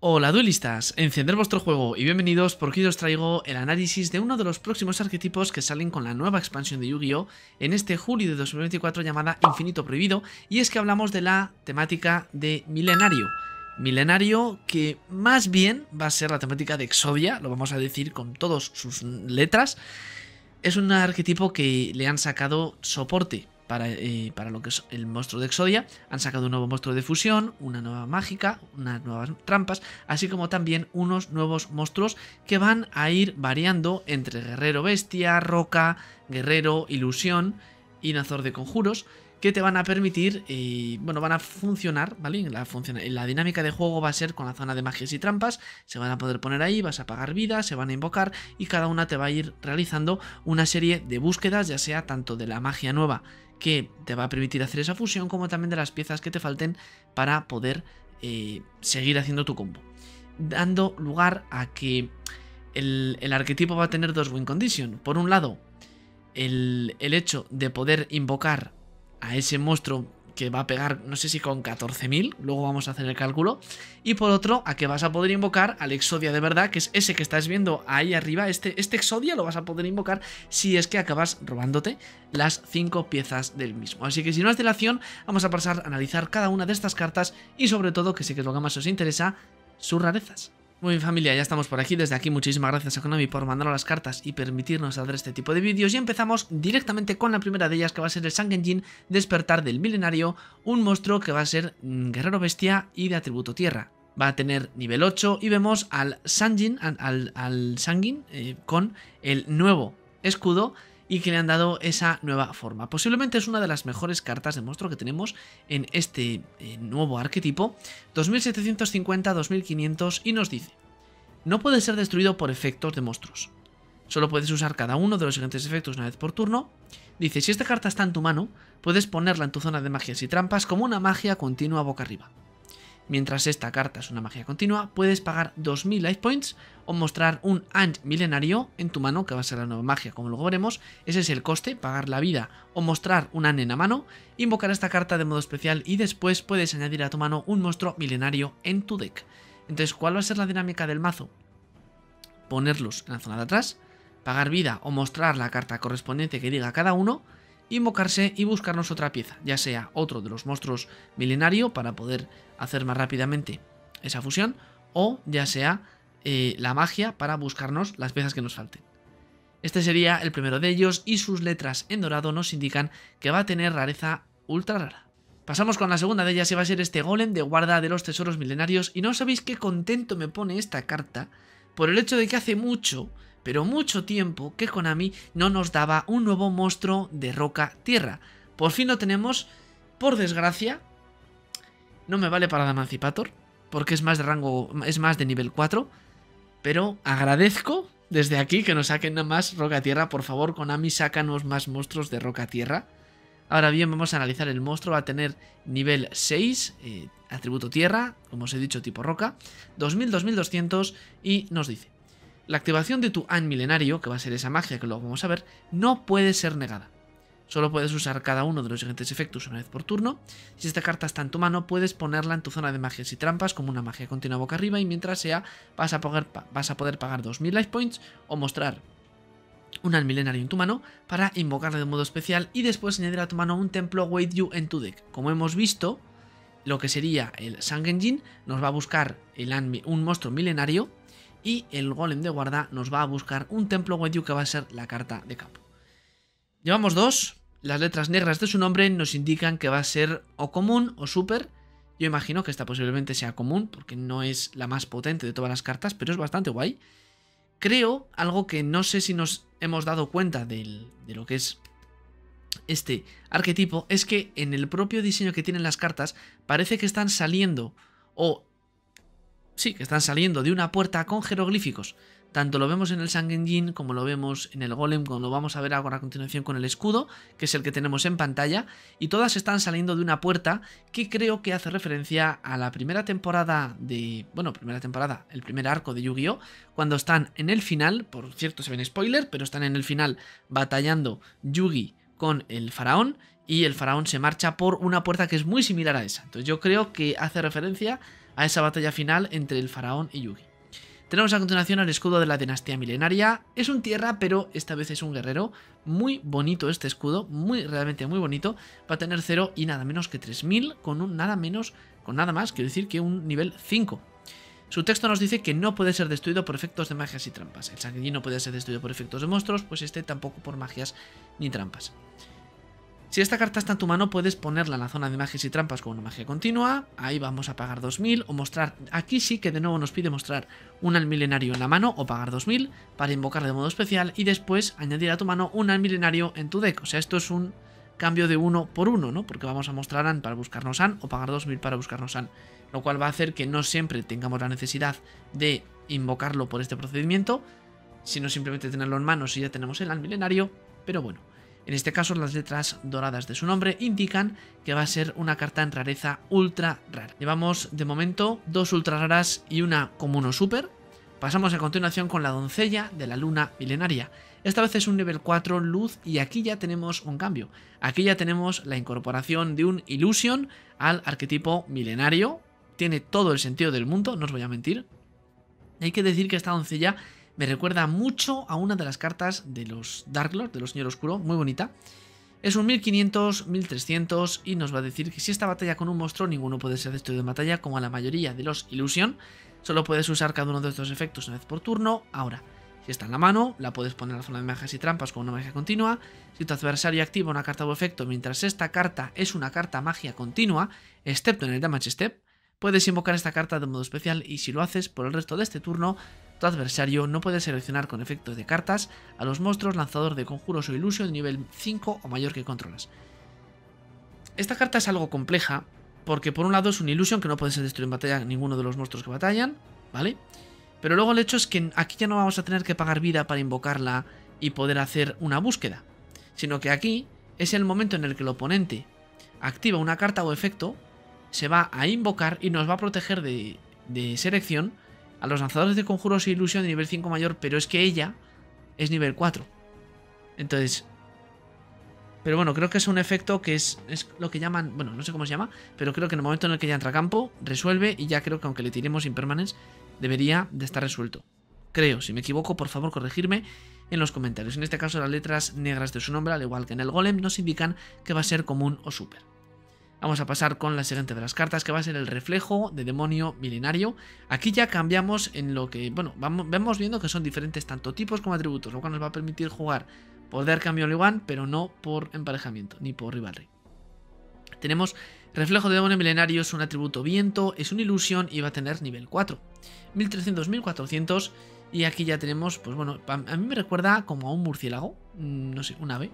Hola duelistas, encender vuestro juego y bienvenidos porque hoy os traigo el análisis de uno de los próximos arquetipos que salen con la nueva expansión de Yu-Gi-Oh! en este julio de 2024 llamada Infinito Prohibido y es que hablamos de la temática de Milenario. Milenario que más bien va a ser la temática de Exodia, lo vamos a decir con todas sus letras. Es un arquetipo que le han sacado soporte para, eh, para, lo que es el monstruo de Exodia. Han sacado un nuevo monstruo de fusión, una nueva mágica, unas nuevas trampas, así como también unos nuevos monstruos que van a ir variando entre guerrero bestia, roca, guerrero, ilusión y nazor de conjuros que te van a permitir, eh, bueno, van a funcionar, ¿vale? La, la dinámica de juego va a ser con la zona de magias y trampas, se van a poder poner ahí, vas a pagar vida, se van a invocar y cada una te va a ir realizando una serie de búsquedas, ya sea tanto de la magia nueva que te va a permitir hacer esa fusión, como también de las piezas que te falten para poder eh, seguir haciendo tu combo. Dando lugar a que el, arquetipo va a tener dos win condition. Por un lado, el, el hecho de poder invocar a ese monstruo que va a pegar, no sé si con 14.000, luego vamos a hacer el cálculo. Y por otro, a que vas a poder invocar al Exodia de verdad, que es ese que estás viendo ahí arriba, este, este Exodia lo vas a poder invocar si es que acabas robándote las 5 piezas del mismo. Así que sin más dilación, vamos a pasar a analizar cada una de estas cartas y sobre todo, que sé que es lo que más os interesa, sus rarezas. Muy bien familia, ya estamos por aquí, desde aquí muchísimas gracias a Konami por mandarnos las cartas y permitirnos hacer este tipo de vídeos y empezamos directamente con la primera de ellas que va a ser el Sangenjin Despertar del Milenario, un monstruo que va a ser guerrero bestia y de atributo tierra. Va a tener nivel 8 y vemos al Sanjin, al, al, Sangin eh, con el nuevo escudo y que le han dado esa nueva forma. Posiblemente es una de las mejores cartas de monstruo que tenemos en este eh, nuevo arquetipo, 2750-2500 y nos dice, no puede ser destruido por efectos de monstruos. Solo puedes usar cada uno de los siguientes efectos una vez por turno. Dice, si esta carta está en tu mano, puedes ponerla en tu zona de magias y trampas como una magia continua boca arriba. Mientras esta carta es una magia continua, puedes pagar 2000 life points o mostrar un Ant milenario en tu mano, que va a ser la nueva magia, como luego veremos. Ese es el coste, pagar la vida o mostrar un Ant en la mano, invocar esta carta de modo especial y después puedes añadir a tu mano un monstruo milenario en tu deck. Entonces, ¿cuál va a ser la dinámica del mazo? Ponerlos en la zona de atrás, pagar vida o mostrar la carta correspondiente que diga cada uno, invocarse y buscarnos otra pieza, ya sea otro de los monstruos milenario para poder hacer más rápidamente esa fusión, o ya sea eh, la magia para buscarnos las piezas que nos falten. Este sería el primero de ellos y sus letras en dorado nos indican que va a tener rareza ultra rara. Pasamos con la segunda de ellas y va a ser este golem de guarda de los tesoros milenarios y no sabéis qué contento me pone esta carta por el hecho de que hace mucho pero mucho tiempo que Konami no nos daba un nuevo monstruo de roca tierra. Por fin lo tenemos, por desgracia. No me vale para la Emancipator, porque es más de rango, es más de nivel 4. Pero agradezco desde aquí que nos saquen más roca tierra. Por favor, Konami, sácanos más monstruos de roca tierra. Ahora bien, vamos a analizar el monstruo. Va a tener nivel 6, eh, atributo tierra, como os he dicho, tipo roca, 2000, 2200 y nos dice la activación de tu An milenario, que va a ser esa magia que luego vamos a ver, no puede ser negada. Solo puedes usar cada uno de los siguientes efectos una vez por turno. Si esta carta está en tu mano, puedes ponerla en tu zona de magias y trampas como una magia continua boca arriba y mientras sea vas a poder, pagar 2000 life points o mostrar un An milenario en tu mano para invocarle de modo especial y después añadir a tu mano un templo Wait You en tu deck. Como hemos visto, lo que sería el Sangenjin nos va a buscar el un monstruo milenario y el golem de guarda nos va a buscar un templo Wenyu que va a ser la carta de campo. Llevamos dos. Las letras negras de su nombre nos indican que va a ser o común o super. Yo imagino que esta posiblemente sea común porque no es la más potente de todas las cartas, pero es bastante guay. Creo, algo que no sé si nos hemos dado cuenta de lo que es este arquetipo, es que en el propio diseño que tienen las cartas parece que están saliendo o sí, que están saliendo de una puerta con jeroglíficos. Tanto lo vemos en el Sangenjin como lo vemos en el Golem, como lo vamos a ver ahora a continuación con el escudo, que es el que tenemos en pantalla, y todas están saliendo de una puerta que creo que hace referencia a la primera temporada de... bueno, primera temporada, el primer arco de Yu-Gi-Oh! Cuando están en el final, por cierto se ven spoiler, pero están en el final batallando Yugi con el faraón y el faraón se marcha por una puerta que es muy similar a esa. Entonces yo creo que hace referencia a esa batalla final entre el faraón y Yugi. Tenemos a continuación el escudo de la dinastía milenaria. Es un tierra, pero esta vez es un guerrero. Muy bonito este escudo, muy realmente muy bonito. Va a tener 0 y nada menos que 3000 con un nada menos, con nada más, quiero decir que un nivel 5. Su texto nos dice que no puede ser destruido por efectos de magias y trampas. El sanguíneo no puede ser destruido por efectos de monstruos, pues este tampoco por magias ni trampas. Si esta carta está en tu mano, puedes ponerla en la zona de magias y trampas con una magia continua. Ahí vamos a pagar 2000 o mostrar. Aquí sí que de nuevo nos pide mostrar un milenario en la mano o pagar 2000 para invocar de modo especial y después añadir a tu mano un milenario en tu deck. O sea, esto es un cambio de uno por uno, ¿no? Porque vamos a mostrar An para buscarnos An o pagar 2000 para buscarnos An lo cual va a hacer que no siempre tengamos la necesidad de invocarlo por este procedimiento, sino simplemente tenerlo en manos y ya tenemos el al milenario, pero bueno. En este caso las letras doradas de su nombre indican que va a ser una carta en rareza ultra rara. Llevamos de momento dos ultra raras y una común o super. Pasamos a continuación con la doncella de la luna milenaria. Esta vez es un nivel 4 luz y aquí ya tenemos un cambio. Aquí ya tenemos la incorporación de un Illusion al arquetipo milenario, tiene todo el sentido del mundo, no os voy a mentir. Hay que decir que esta doncella me recuerda mucho a una de las cartas de los Dark Lord, de los Señor Oscuro, muy bonita. Es un 1500, 1300 y nos va a decir que si esta batalla con un monstruo ninguno puede ser destruido en batalla como la mayoría de los Illusion. Solo puedes usar cada uno de estos efectos una vez por turno. Ahora, si está en la mano, la puedes poner en la zona de magias y trampas con una magia continua. Si tu adversario activa una carta o efecto mientras esta carta es una carta magia continua, excepto en el damage step, Puedes invocar esta carta de modo especial y si lo haces por el resto de este turno, tu adversario no puede seleccionar con efecto de cartas a los monstruos lanzador de conjuros o ilusio de nivel 5 o mayor que controlas. Esta carta es algo compleja porque por un lado es una ilusión que no puede ser destruido en batalla ninguno de los monstruos que batallan, ¿vale? Pero luego el hecho es que aquí ya no vamos a tener que pagar vida para invocarla y poder hacer una búsqueda, sino que aquí es el momento en el que el oponente activa una carta o efecto se va a invocar y nos va a proteger de, selección a los lanzadores de conjuros e ilusión de nivel 5 mayor, pero es que ella es nivel 4. Entonces... Pero bueno, creo que es un efecto que es, es, lo que llaman... Bueno, no sé cómo se llama, pero creo que en el momento en el que ya entra a campo, resuelve y ya creo que aunque le tiremos impermanence, debería de estar resuelto. Creo, si me equivoco, por favor corregirme en los comentarios. En este caso las letras negras de su nombre, al igual que en el golem, nos indican que va a ser común o super. Vamos a pasar con la siguiente de las cartas, que va a ser el reflejo de demonio milenario. Aquí ya cambiamos en lo que, bueno, vamos, vemos viendo que son diferentes tanto tipos como atributos, lo cual nos va a permitir jugar poder cambio One, pero no por emparejamiento, ni por rivalry. Tenemos reflejo de demonio milenario, es un atributo viento, es una ilusión y va a tener nivel 4. 1300, 1400 y aquí ya tenemos, pues bueno, a mí me recuerda como a un murciélago, mm, no sé, un ave.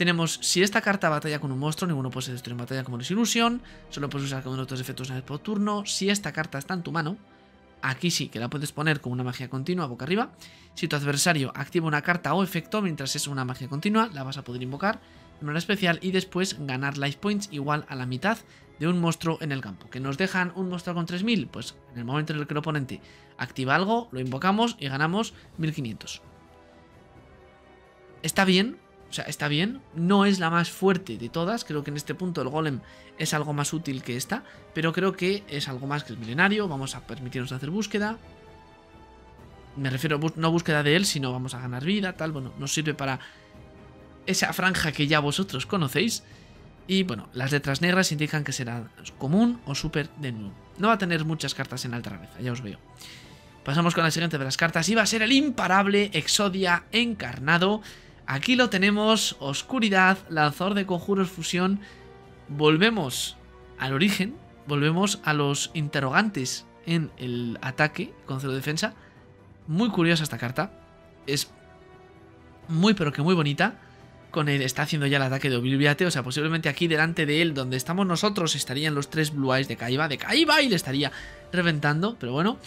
Tenemos, si esta carta batalla con un monstruo, ninguno puede ser destruido en batalla como ilusión. Solo puedes usar con otros efectos una vez por turno. Si esta carta está en tu mano, aquí sí que la puedes poner como una magia continua boca arriba. Si tu adversario activa una carta o efecto mientras es una magia continua, la vas a poder invocar de manera especial y después ganar life points igual a la mitad de un monstruo en el campo. ¿Que nos dejan un monstruo con 3000? Pues en el momento en el que el oponente activa algo, lo invocamos y ganamos 1500. Está bien, o sea, está bien, no es la más fuerte de todas, creo que en este punto el golem es algo más útil que esta, pero creo que es algo más que el milenario, vamos a permitirnos hacer búsqueda. Me refiero no búsqueda de él, sino vamos a ganar vida, tal, bueno, nos sirve para esa franja que ya vosotros conocéis. Y bueno, las letras negras indican que será común o súper de nuevo. No va a tener muchas cartas en alta rareza, ya os veo. Pasamos con la siguiente de las cartas y va a ser el imparable Exodia encarnado. Aquí lo tenemos, oscuridad, lanzador de conjuros, fusión. Volvemos al origen, volvemos a los interrogantes en el ataque con cero defensa. Muy curiosa esta carta. Es muy pero que muy bonita. Con él está haciendo ya el ataque de Obliviate. O sea, posiblemente aquí delante de él, donde estamos nosotros, estarían los tres Blue Eyes de Kaiba. De Kaiba y le estaría reventando. Pero bueno.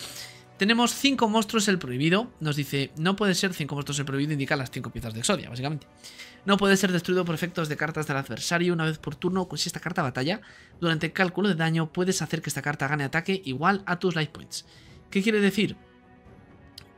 Tenemos 5 monstruos el prohibido. Nos dice, no puede ser 5 monstruos el prohibido, indica las 5 piezas de Exodia, básicamente. No puede ser destruido por efectos de cartas del adversario una vez por turno. Si esta carta batalla, durante el cálculo de daño puedes hacer que esta carta gane ataque igual a tus life points. ¿Qué quiere decir?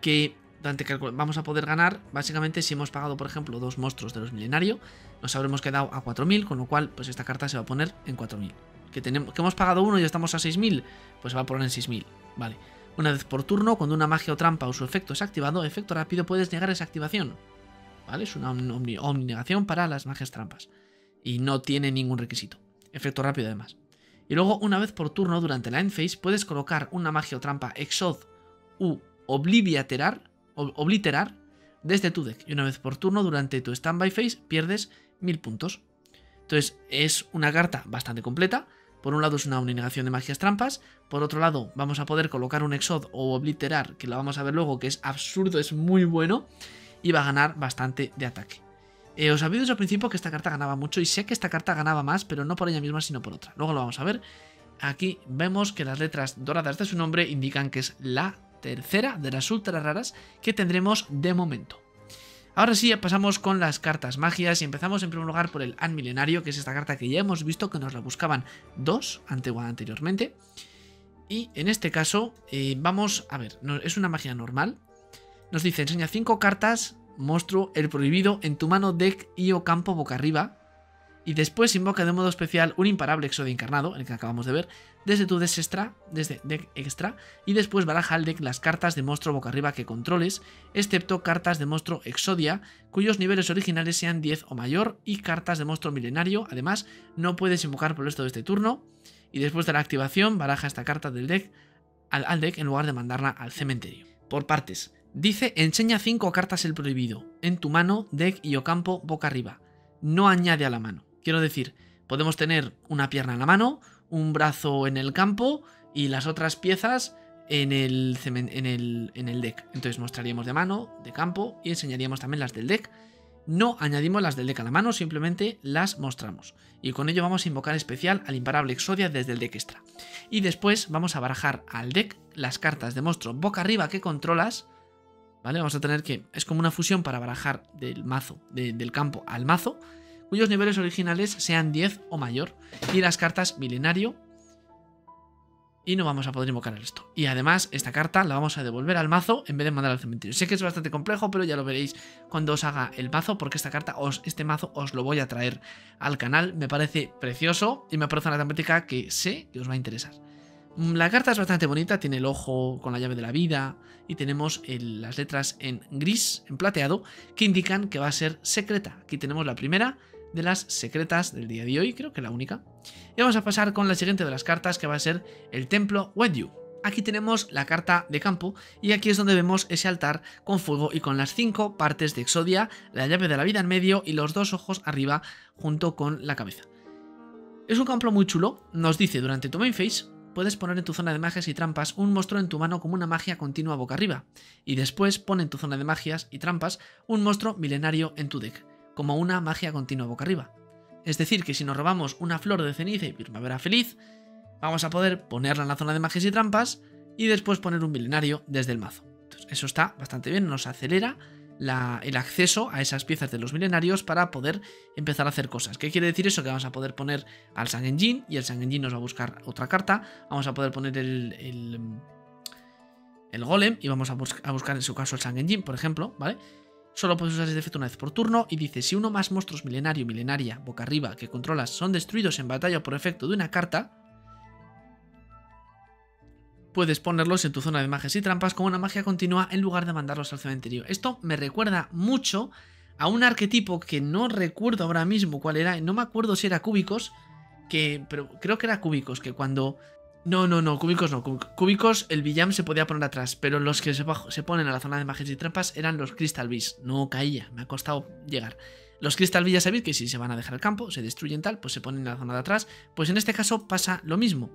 Que durante que vamos a poder ganar, básicamente si hemos pagado, por ejemplo, dos monstruos de los milenarios, nos habremos quedado a 4.000, con lo cual, pues esta carta se va a poner en 4.000. Que, tenemos, que hemos pagado uno y estamos a 6.000, pues se va a poner en 6.000, vale. Una vez por turno, cuando una magia o trampa o su efecto es activado, efecto rápido, puedes negar esa activación. ¿Vale? Es una omninegación para las magias trampas. Y no tiene ningún requisito. Efecto rápido además. Y luego, una vez por turno, durante la end phase, puedes colocar una magia o trampa Exod u Obliviaterar, obliterar desde tu deck. Y una vez por turno, durante tu standby phase, pierdes 1000 puntos. Entonces, es una carta bastante completa. Por un lado es una uninegación de magias trampas, por otro lado vamos a poder colocar un Exod o Obliterar, que lo vamos a ver luego, que es absurdo, es muy bueno, y va a ganar bastante de ataque. Eh, os había dicho al principio que esta carta ganaba mucho y sé que esta carta ganaba más, pero no por ella misma, sino por otra. Luego lo vamos a ver. Aquí vemos que las letras doradas de su nombre indican que es la tercera de las ultra raras que tendremos de momento. Ahora sí, pasamos con las cartas magias y empezamos en primer lugar por el An Milenario, que es esta carta que ya hemos visto que nos la buscaban dos anteriormente. Y en este caso, eh, vamos a ver, es una magia normal. Nos dice, enseña cinco cartas, monstruo, el prohibido, en tu mano, deck y o campo boca arriba. Y después invoca de modo especial un imparable exodio encarnado, el que acabamos de ver, desde tu deck extra, desde deck extra, y después baraja al deck las cartas de monstruo boca arriba que controles, excepto cartas de monstruo exodia, cuyos niveles originales sean 10 o mayor, y cartas de monstruo milenario. Además, no puedes invocar por el resto de este turno, y después de la activación, baraja esta carta del deck al, al deck en lugar de mandarla al cementerio. Por partes. Dice, enseña 5 cartas el prohibido, en tu mano, deck y o campo boca arriba. No añade a la mano. Quiero decir, podemos tener una pierna en la mano, un brazo en el campo y las otras piezas en el, en el, en el deck. Entonces mostraríamos de mano, de campo y enseñaríamos también las del deck. No añadimos las del deck a la mano, simplemente las mostramos. Y con ello vamos a invocar especial al imparable Exodia desde el deck extra. Y después vamos a barajar al deck las cartas de monstruo boca arriba que controlas. ¿Vale? Vamos a tener que... Es como una fusión para barajar del mazo, del campo al mazo cuyos niveles originales sean 10 o mayor, y las cartas milenario, y no vamos a poder invocar esto. Y además, esta carta la vamos a devolver al mazo en vez de mandar al cementerio. Sé que es bastante complejo, pero ya lo veréis cuando os haga el mazo, porque esta carta, os, este mazo, os lo voy a traer al canal. Me parece precioso y me parece una temática que sé que os va a interesar. Mm, la carta es bastante bonita, tiene el ojo con la llave de la vida y tenemos las letras en gris, en plateado, que indican que va a ser secreta. Aquí tenemos la primera, de las secretas del día de hoy, creo que la única. Y vamos a pasar con la siguiente de las cartas que va a ser el templo Wenyu. Aquí tenemos la carta de campo y aquí es donde vemos ese altar con fuego y con las cinco partes de Exodia, la llave de la vida en medio y los dos ojos arriba junto con la cabeza. Es un campo muy chulo, nos dice durante tu main phase puedes poner en tu zona de magias y trampas un monstruo en tu mano como una magia continua boca arriba y después pone en tu zona de magias y trampas un monstruo milenario en tu deck como una magia continua boca arriba. Es decir, que si nos robamos una flor de ceniza y primavera feliz, vamos a poder ponerla en la zona de magias y trampas y después poner un milenario desde el mazo. eso está bastante bien, nos acelera el acceso a esas piezas de los milenarios para poder empezar a hacer cosas. ¿Qué quiere decir eso? Que vamos a poder poner al Sangenjin y el Sangenjin nos va a buscar otra carta. Vamos a poder poner el, el, el Golem y vamos a, a buscar en su caso el Sangenjin, por ejemplo, ¿vale? Solo puedes usar este efecto una vez por turno y dice, si uno más monstruos milenario, milenaria, boca arriba, que controlas son destruidos en batalla por efecto de una carta, puedes ponerlos en tu zona de magias y trampas como una magia continua en lugar de mandarlos al cementerio. Esto me recuerda mucho a un arquetipo que no recuerdo ahora mismo cuál era, no me acuerdo si era cúbicos, que, pero creo que era cúbicos, que cuando no, no, no, cúbicos no. Cúbicos, el Villam se podía poner atrás, pero los que se, ponen a la zona de magias y trampas eran los Crystal Beast. No caía, me ha costado llegar. Los Crystal Beast ya sabéis que si se van a dejar el campo, se destruyen tal, pues se ponen en la zona de atrás. Pues en este caso pasa lo mismo.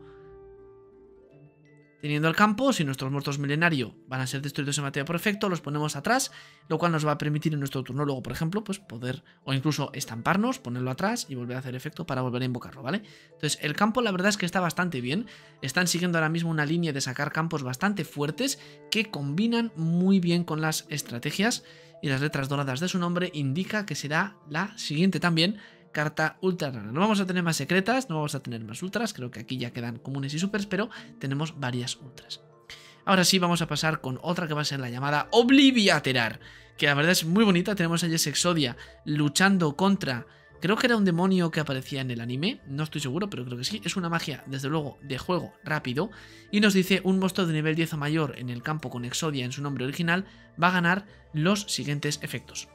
Teniendo el campo, si nuestros muertos milenario van a ser destruidos en materia por efecto, los ponemos atrás, lo cual nos va a permitir en nuestro turno luego, por ejemplo, pues poder o incluso estamparnos, ponerlo atrás y volver a hacer efecto para volver a invocarlo, ¿vale? Entonces, el campo la verdad es que está bastante bien. Están siguiendo ahora mismo una línea de sacar campos bastante fuertes que combinan muy bien con las estrategias y las letras doradas de su nombre indica que será la siguiente también carta ultra rara. No vamos a tener más secretas, no vamos a tener más ultras, creo que aquí ya quedan comunes y supers, pero tenemos varias ultras. Ahora sí, vamos a pasar con otra que va a ser la llamada Obliviaterar, que la verdad es muy bonita. Tenemos a Jess Exodia luchando contra Creo que era un demonio que aparecía en el anime, no estoy seguro, pero creo que sí. Es una magia, desde luego, de juego rápido. Y nos dice un monstruo de nivel 10 o mayor en el campo con Exodia en su nombre original va a ganar los siguientes efectos.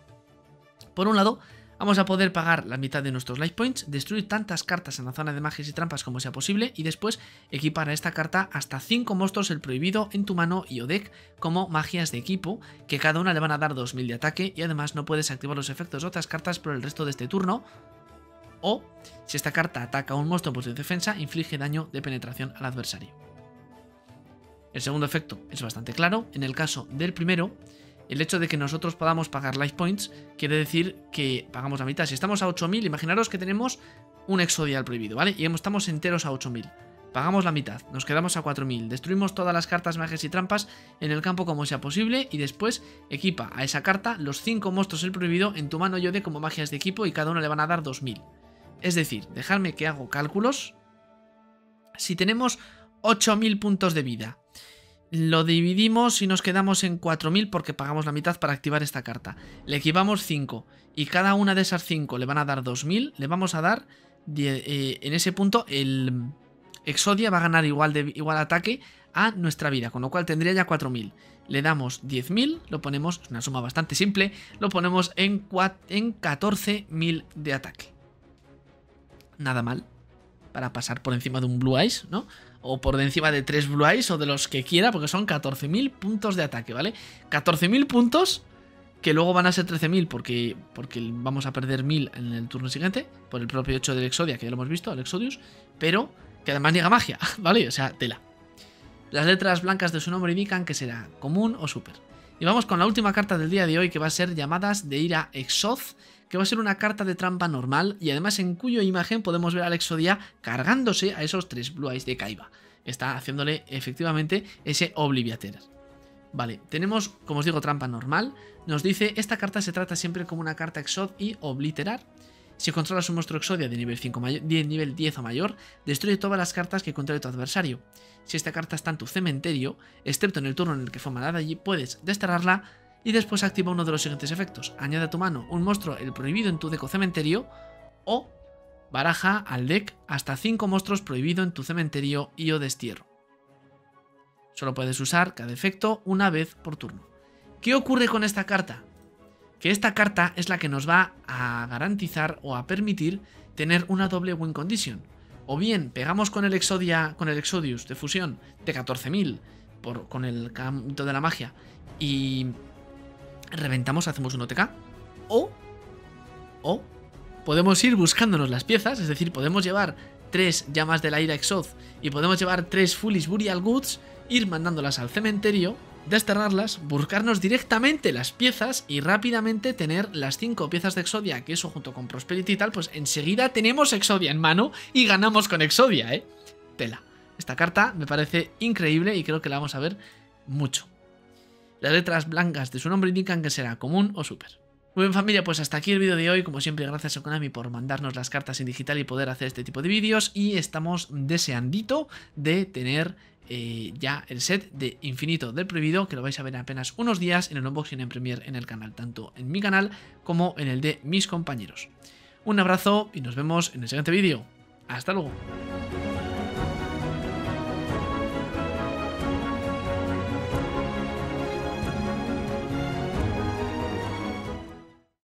Por un lado, Vamos a poder pagar la mitad de nuestros life points, destruir tantas cartas en la zona de magias y trampas como sea posible y después equipar a esta carta hasta 5 monstruos el prohibido en tu mano y o deck como magias de equipo, que cada una le van a dar 2000 de ataque y además no puedes activar los efectos de otras cartas por el resto de este turno. O, si esta carta ataca a un monstruo en posición de defensa, inflige daño de penetración al adversario. El segundo efecto es bastante claro, en el caso del primero, el hecho de que nosotros podamos pagar life points quiere decir que pagamos la mitad. Si estamos a 8000, imaginaros que tenemos un exodial prohibido, ¿vale? Y estamos enteros a 8000. Pagamos la mitad, nos quedamos a 4000, destruimos todas las cartas, magias y trampas en el campo como sea posible y después equipa a esa carta los 5 monstruos el prohibido en tu mano Yode como magias de equipo y cada uno le van a dar 2000. Es decir, dejadme que hago cálculos. Si tenemos 8000 puntos de vida lo dividimos y nos quedamos en 4.000 porque pagamos la mitad para activar esta carta. Le equivamos 5 y cada una de esas 5 le van a dar 2.000. Le vamos a dar, eh, en ese punto, el Exodia va a ganar igual, de, igual ataque a nuestra vida, con lo cual tendría ya 4.000. Le damos 10.000, lo ponemos, es una suma bastante simple, lo ponemos en, en 14.000 de ataque. Nada mal para pasar por encima de un Blue Eyes, ¿no? O por encima de 3 Blue Eyes o de los que quiera, porque son 14.000 puntos de ataque, ¿vale? 14.000 puntos que luego van a ser 13.000 porque, porque vamos a perder 1.000 en el turno siguiente, por el propio hecho del Exodia, que ya lo hemos visto, el Exodius, pero que además niega magia, ¿vale? O sea, tela. Las letras blancas de su nombre indican que será común o super. Y vamos con la última carta del día de hoy, que va a ser llamadas de ira Exoz, que va a ser una carta de trampa normal y además en cuyo imagen podemos ver al Exodia cargándose a esos tres Blue Eyes de Kaiba. Está haciéndole efectivamente ese Obliviater. Vale, tenemos, como os digo, trampa normal. Nos dice, esta carta se trata siempre como una carta Exod y Obliterar. Si controlas un monstruo Exodia de nivel, 5 de nivel 10 o mayor, destruye todas las cartas que controle tu adversario. Si esta carta está en tu cementerio, excepto en el turno en el que fue mandada allí, puedes desterrarla y después activa uno de los siguientes efectos. Añade a tu mano un monstruo el prohibido en tu deco cementerio o baraja al deck hasta 5 monstruos prohibido en tu cementerio y o destierro. Solo puedes usar cada efecto una vez por turno. ¿Qué ocurre con esta carta? Que esta carta es la que nos va a garantizar o a permitir tener una doble win condition. O bien pegamos con el Exodia, con el Exodius de fusión de 14.000 con el canto de la magia y reventamos, hacemos un OTK. O, o podemos ir buscándonos las piezas, es decir, podemos llevar tres llamas de la ira Exoz y podemos llevar tres Foolish Burial Goods, ir mandándolas al cementerio, desterrarlas, buscarnos directamente las piezas y rápidamente tener las cinco piezas de Exodia, que eso junto con Prosperity y tal, pues enseguida tenemos Exodia en mano y ganamos con Exodia, ¿eh? Tela. Esta carta me parece increíble y creo que la vamos a ver mucho. Las letras blancas de su nombre indican que será común o super. Muy bien familia, pues hasta aquí el vídeo de hoy. Como siempre, gracias a Konami por mandarnos las cartas en digital y poder hacer este tipo de vídeos. Y estamos deseandito de tener eh, ya el set de Infinito del Prohibido, que lo vais a ver en apenas unos días en el unboxing en Premiere en el canal, tanto en mi canal como en el de mis compañeros. Un abrazo y nos vemos en el siguiente vídeo. Hasta luego.